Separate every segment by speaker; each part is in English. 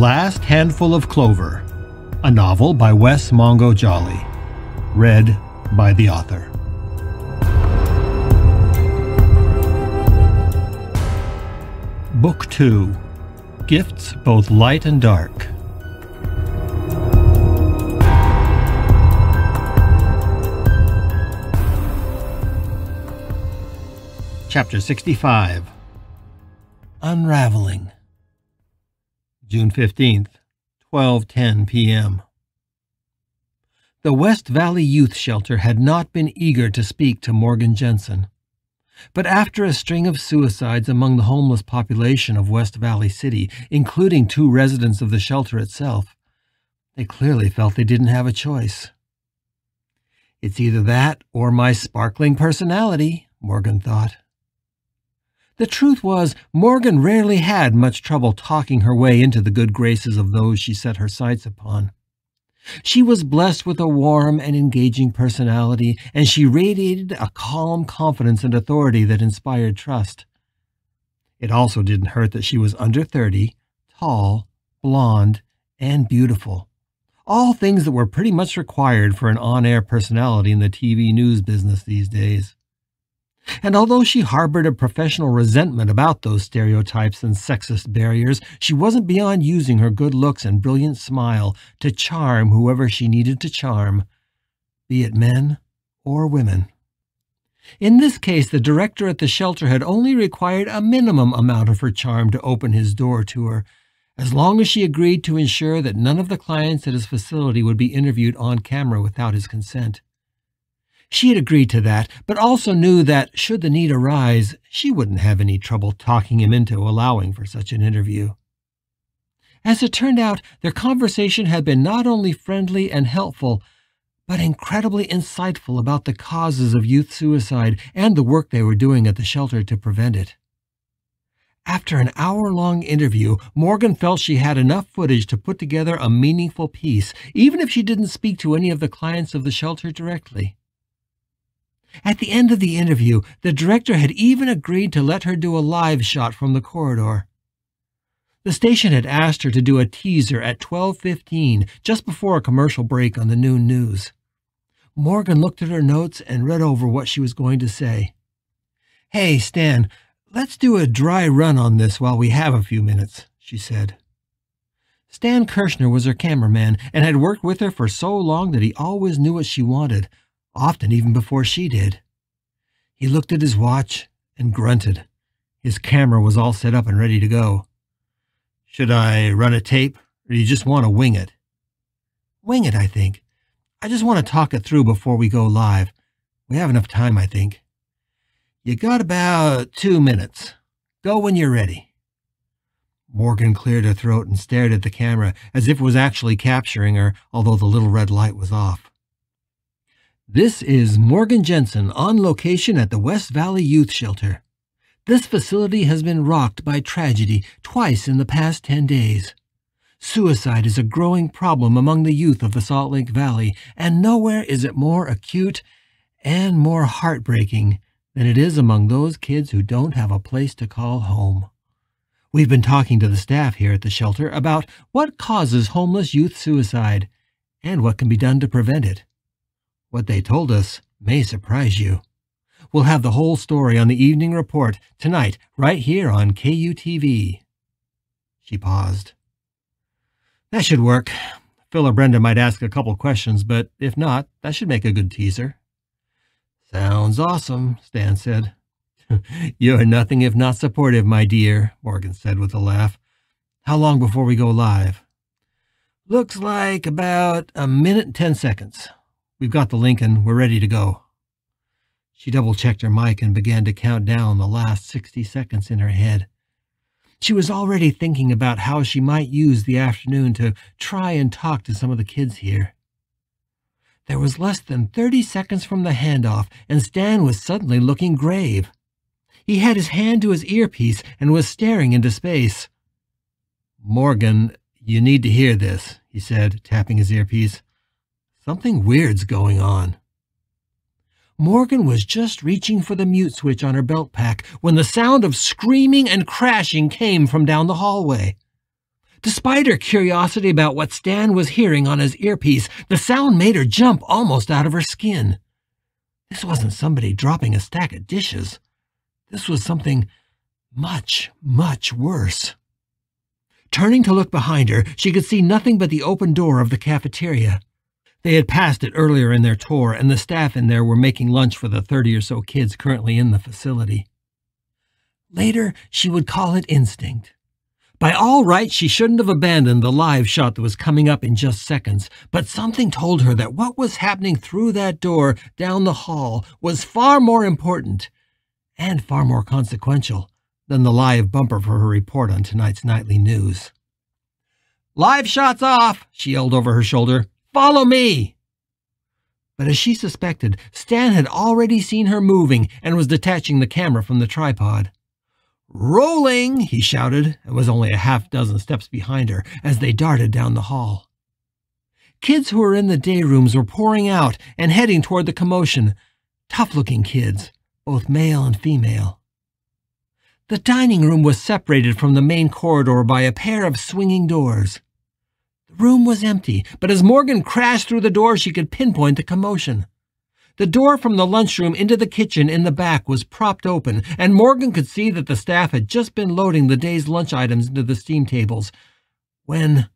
Speaker 1: Last Handful of Clover, a novel by Wess Mongo Jolley, read by the author. Book 2 Gifts Both Light and Dark. Chapter 65 Unraveling. June 15th, 12:10 p.m. The West Valley Youth Shelter had not been eager to speak to Morgan Jensen. But after a string of suicides among the homeless population of West Valley City, including two residents of the shelter itself, they clearly felt they didn't have a choice. It's either that or my sparkling personality, Morgan thought. The truth was, Morgan rarely had much trouble talking her way into the good graces of those she set her sights upon. She was blessed with a warm and engaging personality, and she radiated a calm confidence and authority that inspired trust. It also didn't hurt that she was under 30, tall, blonde, and beautiful. All things that were pretty much required for an on air personality in the TV news business these days. And although she harbored a professional resentment about those stereotypes and sexist barriers, she wasn't beyond using her good looks and brilliant smile to charm whoever she needed to charm, be it men or women. In this case, the director at the shelter had only required a minimum amount of her charm to open his door to her, as long as she agreed to ensure that none of the clients at his facility would be interviewed on camera without his consent. She had agreed to that, but also knew that, should the need arise, she wouldn't have any trouble talking him into allowing for such an interview. As it turned out, their conversation had been not only friendly and helpful, but incredibly insightful about the causes of youth suicide and the work they were doing at the shelter to prevent it. After an hour long interview, Morgan felt she had enough footage to put together a meaningful piece, even if she didn't speak to any of the clients of the shelter directly. At the end of the interview, the director had even agreed to let her do a live shot from the corridor. The station had asked her to do a teaser at 12:15, just before a commercial break on the noon news. Morgan looked at her notes and read over what she was going to say. "Hey, Stan, let's do a dry run on this while we have a few minutes," she said. Stan Kirschner was her cameraman and had worked with her for so long that he always knew what she wanted, often even before she did. He looked at his watch and grunted. His camera was all set up and ready to go. Should I run a tape, or do you just want to wing it? Wing it, I think. I just want to talk it through before we go live. We have enough time, I think. You got about two minutes. Go when you're ready. Morgan cleared her throat and stared at the camera as if it was actually capturing her, although the little red light was off. This is Morgan Jensen on location at the West Valley Youth Shelter. This facility has been rocked by tragedy twice in the past 10 days. Suicide is a growing problem among the youth of the Salt Lake Valley, and nowhere is it more acute and more heartbreaking than it is among those kids who don't have a place to call home. We've been talking to the staff here at the shelter about what causes homeless youth suicide and what can be done to prevent it. What they told us may surprise you. We'll have the whole story on the evening report tonight, right here on KUTV. She paused. That should work. Phil or Brenda might ask a couple questions, but if not, that should make a good teaser. Sounds awesome, Stan said. You're nothing if not supportive, my dear, Morgan said with a laugh. How long before we go live? Looks like about a minute and ten seconds. We've got the Lincoln. We're ready to go. She double checked her mic and began to count down the last 60 seconds in her head. She was already thinking about how she might use the afternoon to try and talk to some of the kids here. There was less than 30 seconds from the handoff, and Stan was suddenly looking grave. He had his hand to his earpiece and was staring into space. Morgan, you need to hear this, he said, tapping his earpiece. Something weird's going on. Morgan was just reaching for the mute switch on her belt pack when the sound of screaming and crashing came from down the hallway. Despite her curiosity about what Stan was hearing on his earpiece, the sound made her jump almost out of her skin. This wasn't somebody dropping a stack of dishes. This was something much, much worse. Turning to look behind her, she could see nothing but the open door of the cafeteria. They had passed it earlier in their tour, and the staff in there were making lunch for the 30 or so kids currently in the facility. Later, she would call it instinct. By all rights, she shouldn't have abandoned the live shot that was coming up in just seconds, but something told her that what was happening through that door down the hall was far more important and far more consequential than the live bumper for her report on tonight's nightly news. Live shots off, she yelled over her shoulder. Follow me! But as she suspected, Stan had already seen her moving and was detaching the camera from the tripod. Rolling, he shouted, and was only a half dozen steps behind her as they darted down the hall. Kids who were in the day rooms were pouring out and heading toward the commotion. Tough-looking kids, both male and female. The dining room was separated from the main corridor by a pair of swinging doors. The room was empty, but as Morgan crashed through the door, she could pinpoint the commotion. The door from the lunchroom into the kitchen in the back was propped open, and Morgan could see that the staff had just been loading the day's lunch items into the steam tables when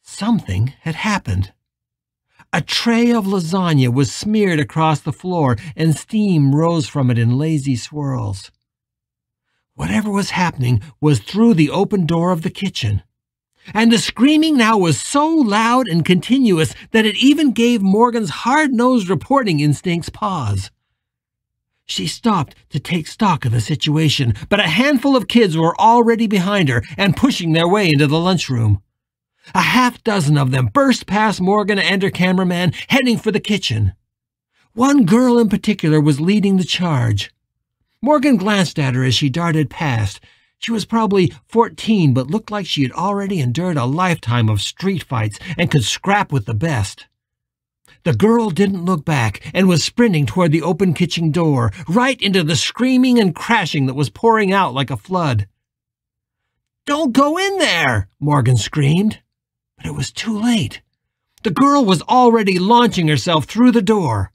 Speaker 1: something had happened. A tray of lasagna was smeared across the floor, and steam rose from it in lazy swirls. Whatever was happening was through the open door of the kitchen and the screaming now was so loud and continuous that it even gave Morgan's hard-nosed reporting instincts pause. She stopped to take stock of the situation, but a handful of kids were already behind her and pushing their way into the lunchroom. A half dozen of them burst past Morgan and her cameraman, heading for the kitchen. One girl in particular was leading the charge. Morgan glanced at her as she darted past, she was probably 14, but looked like she had already endured a lifetime of street fights and could scrap with the best. The girl didn't look back and was sprinting toward the open kitchen door, right into the screaming and crashing that was pouring out like a flood. Don't go in there, Morgan screamed. But it was too late. The girl was already launching herself through the door.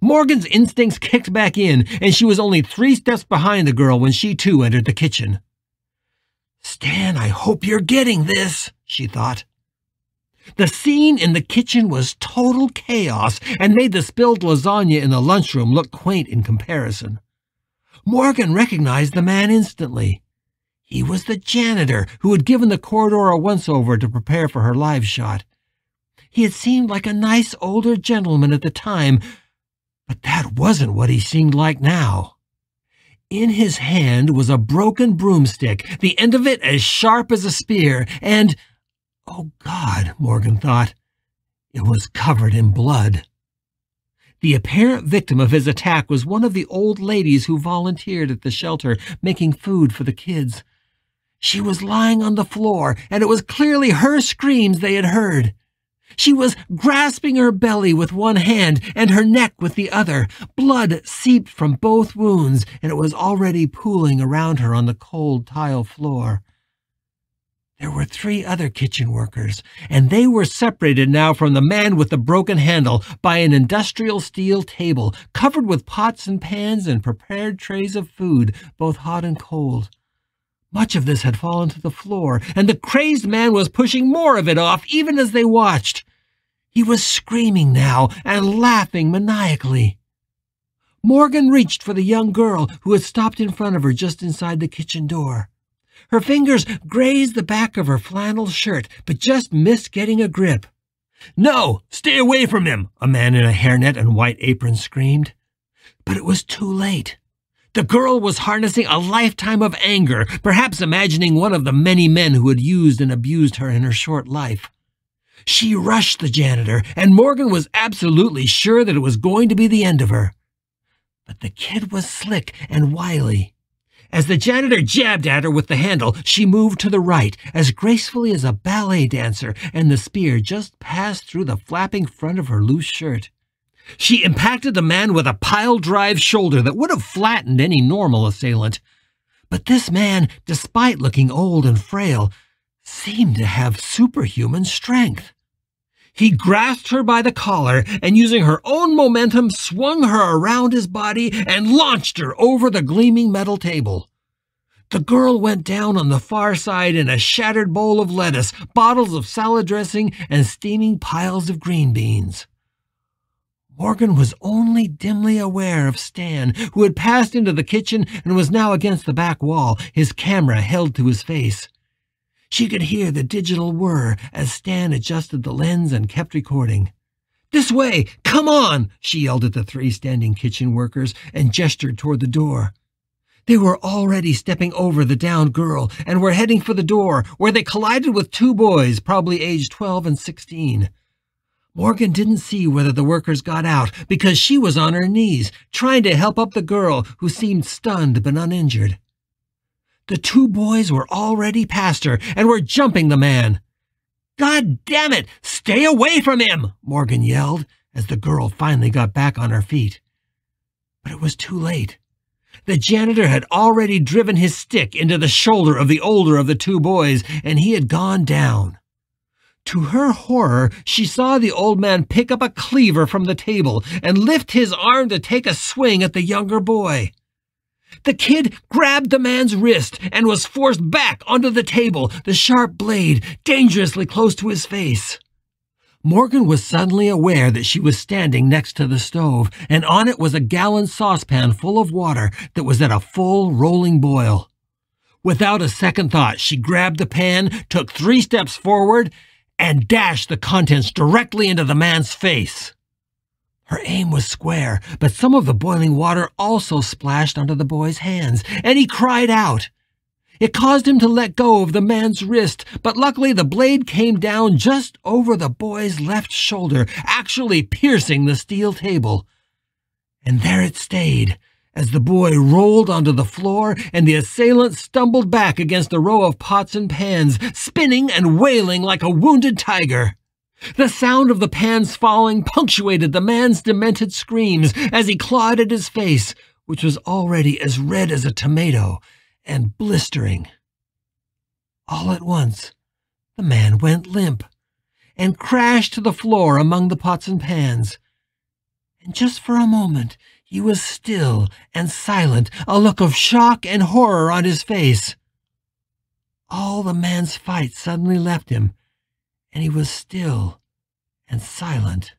Speaker 1: Morgan's instincts kicked back in, and she was only three steps behind the girl when she too entered the kitchen. Stan, I hope you're getting this, she thought. The scene in the kitchen was total chaos and made the spilled lasagna in the lunchroom look quaint in comparison. Morgan recognized the man instantly. He was the janitor who had given the corridor a once-over to prepare for her live shot. He had seemed like a nice older gentleman at the time, but that wasn't what he seemed like now. In his hand was a broken broomstick, the end of it as sharp as a spear, and, oh God, Morgan thought, it was covered in blood. The apparent victim of his attack was one of the old ladies who volunteered at the shelter making food for the kids. She was lying on the floor, and it was clearly her screams they had heard. She was grasping her belly with one hand and her neck with the other. Blood seeped from both wounds, and it was already pooling around her on the cold tile floor. There were three other kitchen workers, and they were separated now from the man with the broken handle by an industrial steel table covered with pots and pans and prepared trays of food, both hot and cold. Much of this had fallen to the floor, and the crazed man was pushing more of it off even as they watched. He was screaming now and laughing maniacally. Morgan reached for the young girl who had stopped in front of her just inside the kitchen door. Her fingers grazed the back of her flannel shirt, but just missed getting a grip. No, stay away from him, a man in a hairnet and white apron screamed. But it was too late. The girl was harnessing a lifetime of anger, perhaps imagining one of the many men who had used and abused her in her short life. She rushed the janitor, and Morgan was absolutely sure that it was going to be the end of her. But the kid was slick and wily. As the janitor jabbed at her with the handle, she moved to the right, as gracefully as a ballet dancer, and the spear just passed through the flapping front of her loose shirt. She impacted the man with a pile-drive shoulder that would have flattened any normal assailant. But this man, despite looking old and frail, seemed to have superhuman strength. He grasped her by the collar and, using her own momentum, swung her around his body and launched her over the gleaming metal table. The girl went down on the far side in a shattered bowl of lettuce, bottles of salad dressing, and steaming piles of green beans. Morgan was only dimly aware of Stan, who had passed into the kitchen and was now against the back wall, his camera held to his face. She could hear the digital whir as Stan adjusted the lens and kept recording. This way! Come on! she yelled at the three standing kitchen workers and gestured toward the door. They were already stepping over the downed girl and were heading for the door, where they collided with two boys, probably aged 12 and 16. Morgan didn't see whether the workers got out because she was on her knees, trying to help up the girl who seemed stunned but uninjured. The two boys were already past her and were jumping the man. God damn it! Stay away from him! Morgan yelled as the girl finally got back on her feet. But it was too late. The janitor had already driven his stick into the shoulder of the older of the two boys, and he had gone down. To her horror, she saw the old man pick up a cleaver from the table and lift his arm to take a swing at the younger boy. The kid grabbed the man's wrist and was forced back onto the table, the sharp blade dangerously close to his face. Morgan was suddenly aware that she was standing next to the stove, and on it was a gallon saucepan full of water that was at a full rolling boil. Without a second thought, she grabbed the pan, took three steps forward, and dashed the contents directly into the man's face. Her aim was square, but some of the boiling water also splashed onto the boy's hands, and he cried out. It caused him to let go of the man's wrist, but luckily the blade came down just over the boy's left shoulder, actually piercing the steel table. And there it stayed, as the boy rolled onto the floor and the assailant stumbled back against a row of pots and pans, spinning and wailing like a wounded tiger. The sound of the pans falling punctuated the man's demented screams as he clawed at his face, which was already as red as a tomato and blistering. All at once, the man went limp and crashed to the floor among the pots and pans. And just for a moment, he was still and silent, a look of shock and horror on his face. All the man's fight suddenly left him, and he was still and silent.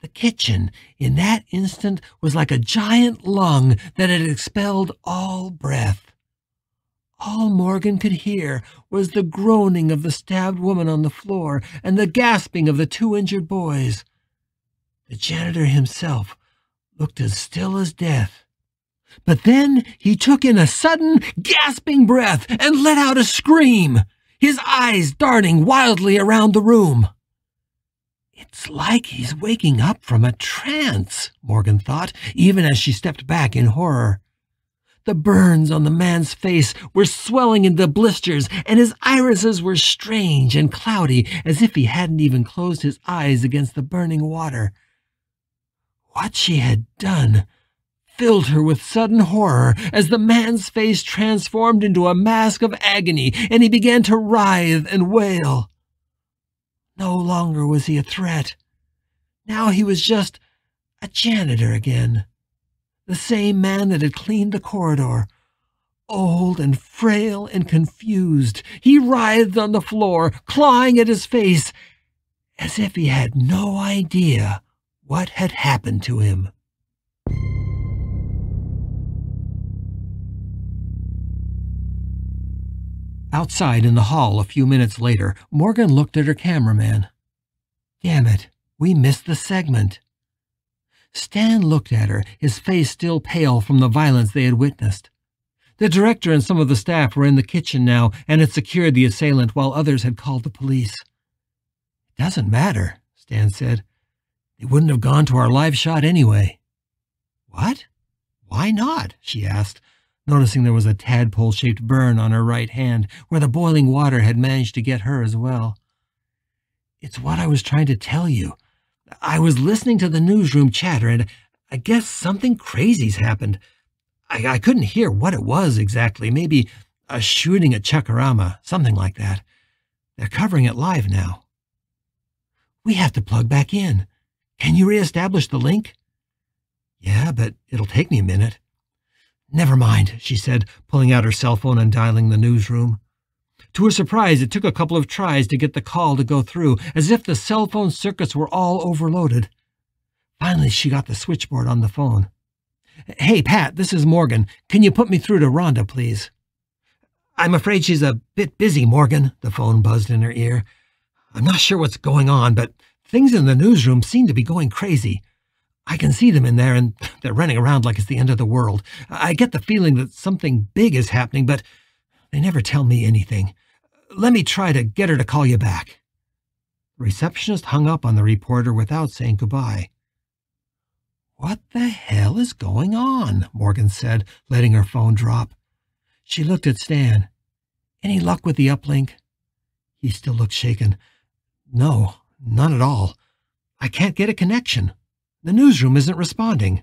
Speaker 1: The kitchen, in that instant, was like a giant lung that had expelled all breath. All Morgan could hear was the groaning of the stabbed woman on the floor and the gasping of the two injured boys. The janitor himself looked as still as death. But then he took in a sudden, gasping breath and let out a scream his eyes darting wildly around the room. It's like he's waking up from a trance, Morgan thought, even as she stepped back in horror. The burns on the man's face were swelling into blisters, and his irises were strange and cloudy, as if he hadn't even closed his eyes against the burning water. What she had done filled her with sudden horror as the man's face transformed into a mask of agony and he began to writhe and wail. No longer was he a threat. Now he was just a janitor again. The same man that had cleaned the corridor. Old and frail and confused, he writhed on the floor, clawing at his face, as if he had no idea what had happened to him. Outside in the hall a few minutes later, Morgan looked at her cameraman. Damn it, we missed the segment. Stan looked at her, his face still pale from the violence they had witnessed. The director and some of the staff were in the kitchen now and had secured the assailant while others had called the police. Doesn't matter, Stan said. They wouldn't have gone to our live shot anyway. What? Why not? she asked, noticing there was a tadpole-shaped burn on her right hand, where the boiling water had managed to get her as well. It's what I was trying to tell you. I was listening to the newsroom chatter, and I guess something crazy's happened. I, I couldn't hear what it was exactly. Maybe a shooting at Chakarama, something like that. They're covering it live now. We have to plug back in. Can you reestablish the link? Yeah, but it'll take me a minute. Never mind, she said, pulling out her cell phone and dialing the newsroom. To her surprise, it took a couple of tries to get the call to go through, as if the cell phone circuits were all overloaded. Finally, she got the switchboard on the phone. Hey, Pat, this is Morgan. Can you put me through to Rhonda, please? I'm afraid she's a bit busy, Morgan, the phone buzzed in her ear. I'm not sure what's going on, but things in the newsroom seem to be going crazy. I can see them in there, and they're running around like it's the end of the world. I get the feeling that something big is happening, but they never tell me anything. Let me try to get her to call you back. The receptionist hung up on the reporter without saying goodbye. What the hell is going on? Morgan said, letting her phone drop. She looked at Stan. Any luck with the uplink? He still looked shaken. No, none at all. I can't get a connection. The newsroom isn't responding.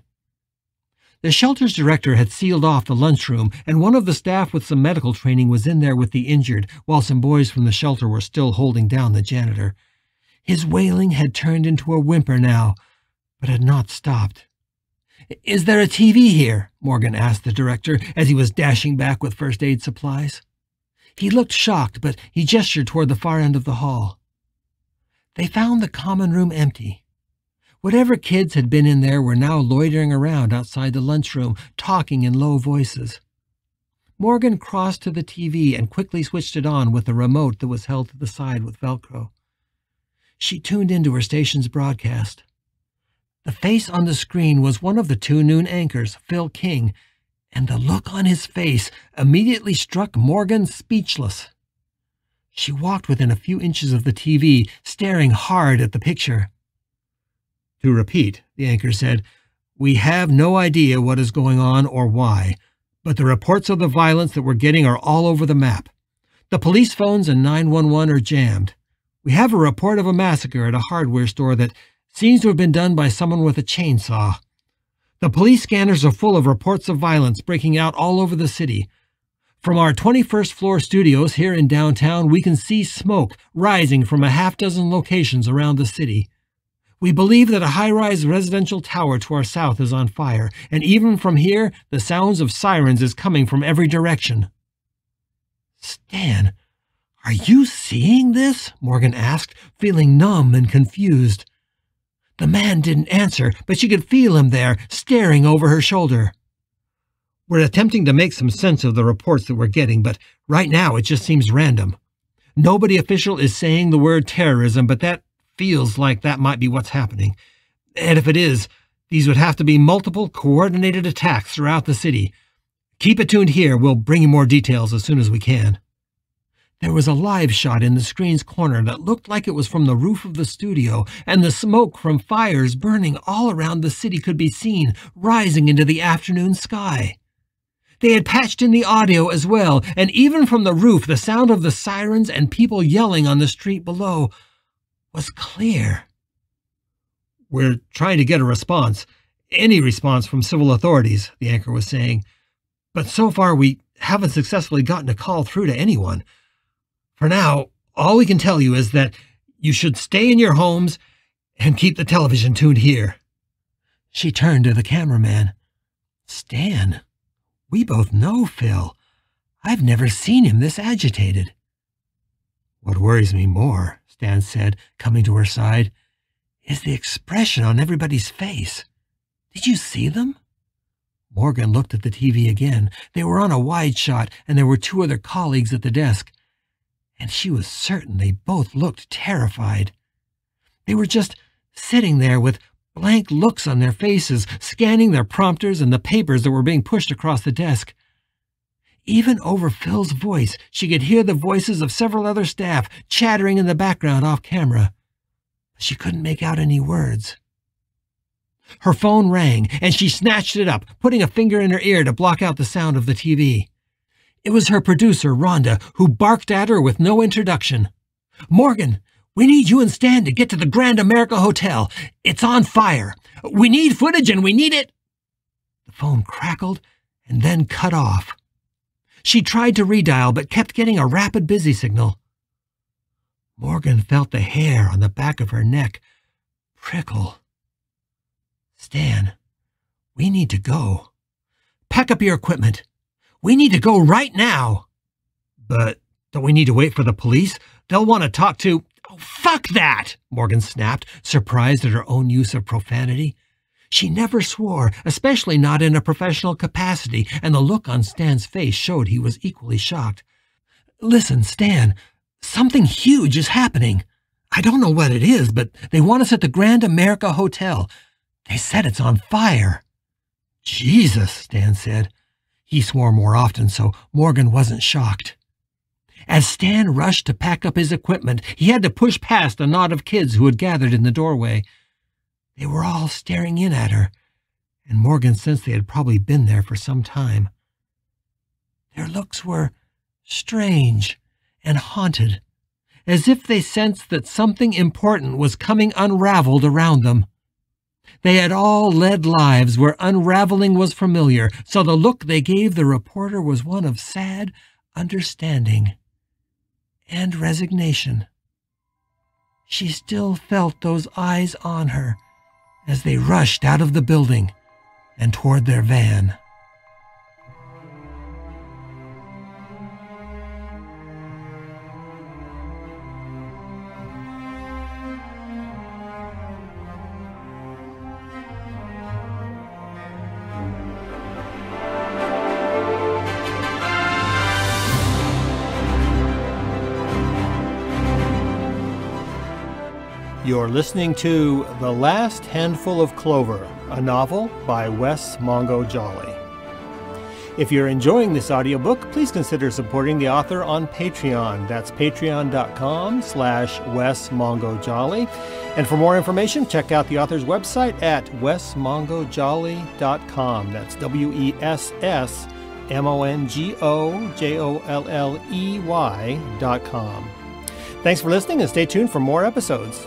Speaker 1: The shelter's director had sealed off the lunchroom, and one of the staff with some medical training was in there with the injured, while some boys from the shelter were still holding down the janitor. His wailing had turned into a whimper now, but had not stopped. Is there a TV here? Morgan asked the director as he was dashing back with first aid supplies. He looked shocked, but he gestured toward the far end of the hall. They found the common room empty. Whatever kids had been in there were now loitering around outside the lunchroom, talking in low voices. Morgan crossed to the TV and quickly switched it on with a remote that was held to the side with Velcro. She tuned into her station's broadcast. The face on the screen was one of the two noon anchors, Phil King, and the look on his face immediately struck Morgan speechless. She walked within a few inches of the TV, staring hard at the picture. To repeat, the anchor said, We have no idea what is going on or why, but the reports of the violence that we're getting are all over the map. The police phones and 911 are jammed. We have a report of a massacre at a hardware store that seems to have been done by someone with a chainsaw. The police scanners are full of reports of violence breaking out all over the city. From our 21st floor studios here in downtown, we can see smoke rising from a half dozen locations around the city. We believe that a high rise residential tower to our south is on fire, and even from here, the sounds of sirens is coming from every direction. Stan, are you seeing this? Morgan asked, feeling numb and confused. The man didn't answer, but she could feel him there, staring over her shoulder. We're attempting to make some sense of the reports that we're getting, but right now it just seems random. Nobody official is saying the word terrorism, but that feels like that might be what's happening. And if it is, these would have to be multiple coordinated attacks throughout the city. Keep it tuned here. We'll bring you more details as soon as we can. There was a live shot in the screen's corner that looked like it was from the roof of the studio, and the smoke from fires burning all around the city could be seen rising into the afternoon sky. They had patched in the audio as well, and even from the roof, the sound of the sirens and people yelling on the street below was clear. We're trying to get a response, any response from civil authorities, the anchor was saying. But so far, we haven't successfully gotten a call through to anyone. For now, all we can tell you is that you should stay in your homes and keep the television tuned here. She turned to the cameraman. Stan, we both know Phil. I've never seen him this agitated. What worries me more, Stan said, coming to her side, is the expression on everybody's face. Did you see them? Morgan looked at the TV again. They were on a wide shot, and there were two other colleagues at the desk. And she was certain they both looked terrified. They were just sitting there with blank looks on their faces, scanning their prompters and the papers that were being pushed across the desk. Even over Phil's voice, she could hear the voices of several other staff chattering in the background off camera. She couldn't make out any words. Her phone rang, and she snatched it up, putting a finger in her ear to block out the sound of the TV. It was her producer, Rhonda, who barked at her with no introduction. Morgan, we need you and Stan to get to the Grand America Hotel. It's on fire. We need footage and we need it. The phone crackled and then cut off. She tried to redial but kept getting a rapid busy signal. Morgan felt the hair on the back of her neck prickle. Stan, we need to go. Pack up your equipment. We need to go right now. But don't we need to wait for the police? They'll want to talk to. Fuck that! Morgan snapped, surprised at her own use of profanity. She never swore, especially not in a professional capacity, and the look on Stan's face showed he was equally shocked. Listen, Stan, something huge is happening. I don't know what it is, but they want us at the Grand America Hotel. They said it's on fire. Jesus, Stan said. He swore more often, so Morgan wasn't shocked. As Stan rushed to pack up his equipment, he had to push past a knot of kids who had gathered in the doorway. They were all staring in at her, and Morgan sensed they had probably been there for some time. Their looks were strange and haunted, as if they sensed that something important was coming unraveled around them. They had all led lives where unraveling was familiar, so the look they gave the reporter was one of sad understanding and resignation. She still felt those eyes on her as they rushed out of the building and toward their van. You're listening to The Last Handful of Clover, a novel by Wess Mongo Jolley. If you're enjoying this audiobook, please consider supporting the author on Patreon. That's patreon.com slash Wess Mongo Jolley. And for more information, check out the author's website at wessmongojolley.com. That's W-E-S-S M-O-N-G-O-J-O-L-L-E-Y dot com. Thanks for listening and stay tuned for more episodes.